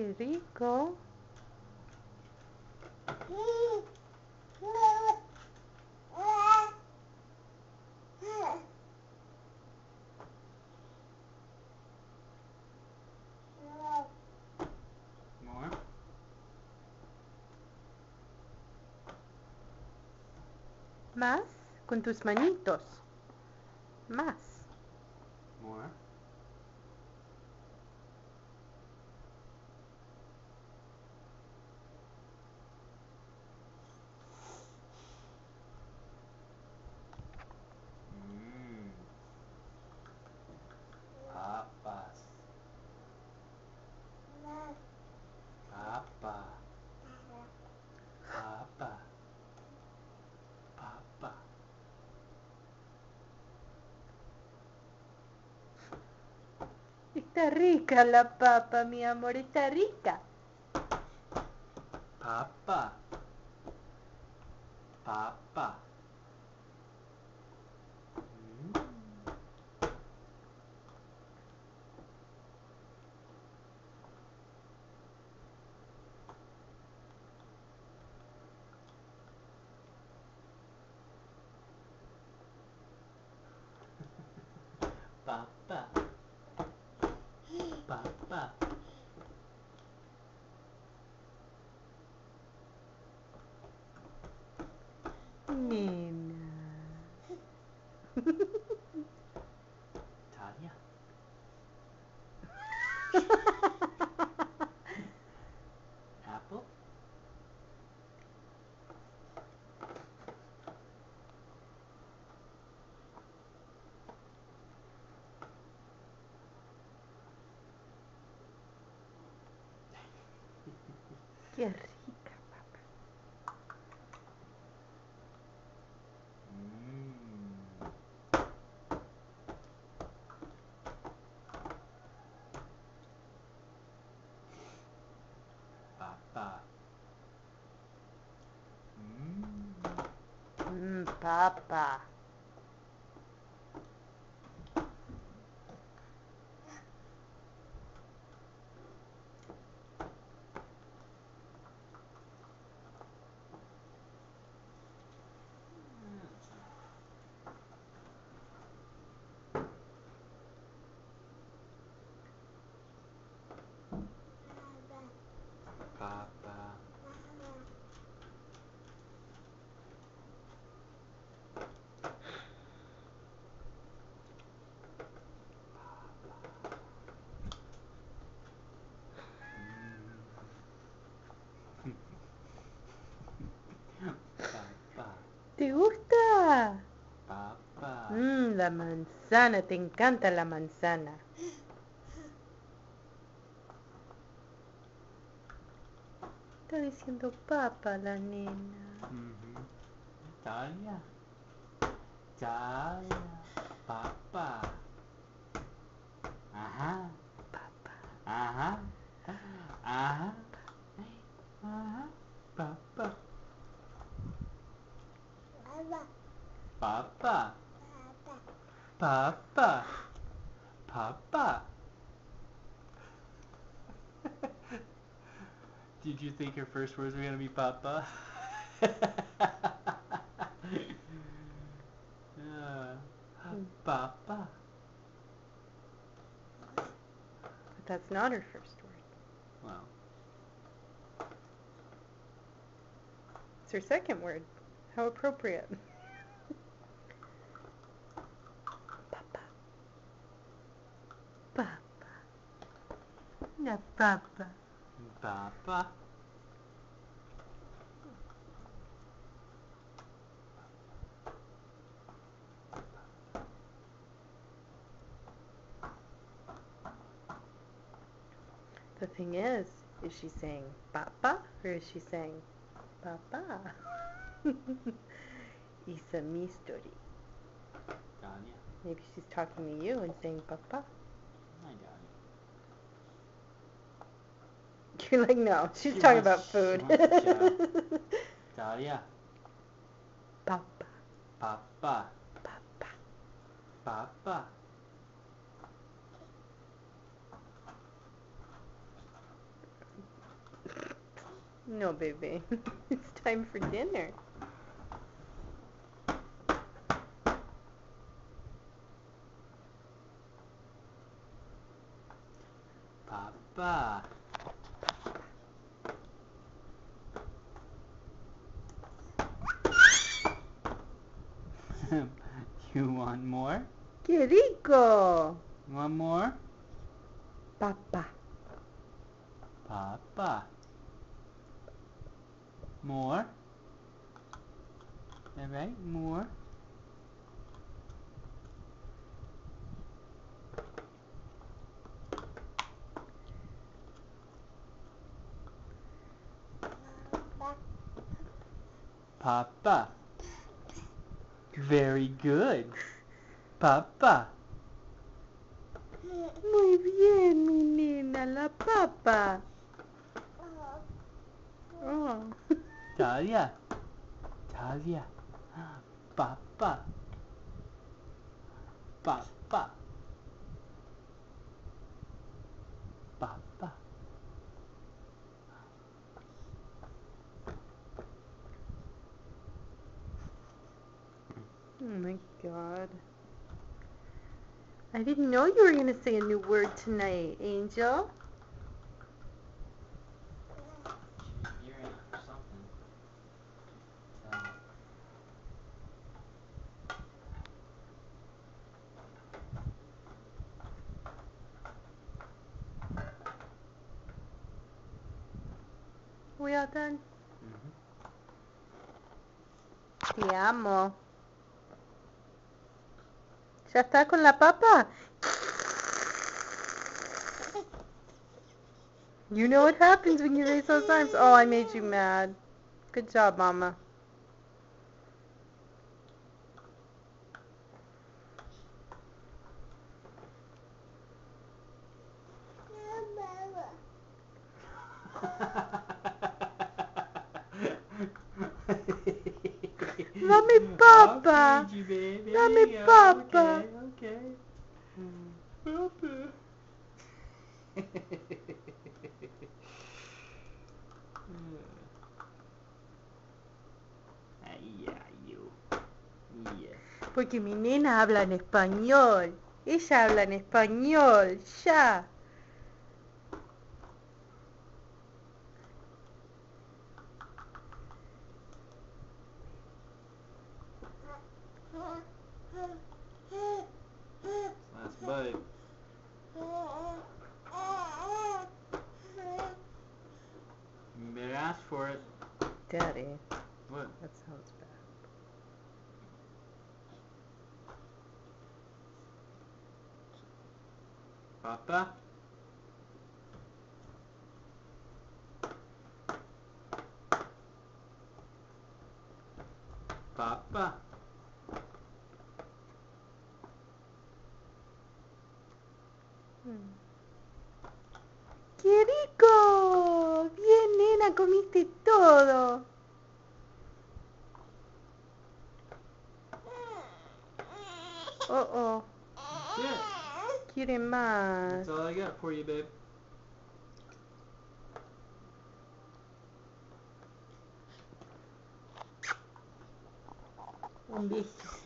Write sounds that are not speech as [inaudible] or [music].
Qué rico. More. Más con tus manitos. Más. More. Mm. Papas. Papa. Papa. Papa. Está rica la papa, mi amor, está rica. Papa. Papa. Mm. Papa. 아빠 네나 자냐 아빠 qué rica, papá. Mm. Papá. Mm. Mm, papá. La manzana, te encanta la manzana. Está diciendo papa la nena. Mhm. Talia. Talia. Papa. Ajá. Papa. Ajá. Did you think her first words were gonna be Papa? [laughs] Yeah. Papa. But that's not her first word. Well, It's her second word. How appropriate. [laughs] Papa. Papa. Na papa. Papa. The thing is, is she saying papa or is she saying papa? it's a mystery. Maybe she's talking to you and saying papa. [laughs] You're like, no, she's She talking wants- about food. wants [laughs] Talia. papa, Papa. papa. Papa. No, baby. [laughs] it's time for dinner. Papa. You want more? ¡Qué rico! Want more? Papá. Papa. More? Alright, more. Papa. Very good. Papa. Muy bien, mi nena, la papa. Oh. [laughs] Talia. Talia. Papa. Papa. Papa. Oh my god. I didn't know you were going to say a new word tonight, Angel. You're in for something. So. We all done? mhm. Te amo. ¿Ya está con la papa? You know what happens when you raise those arms. Oh, I made you mad. Good job, Mama. [laughs] Dame papa. Baby. Dame papa. Papa. Porque mi nena habla en español. Ella habla en español. Ya. Daddy, What? that sounds bad. Papa? Papa? Mm. ¡Qué rico! Bien, nena, comiste todo. Oh, oh. That's it. Quiere más. That's all I got for you, babe. Un beso.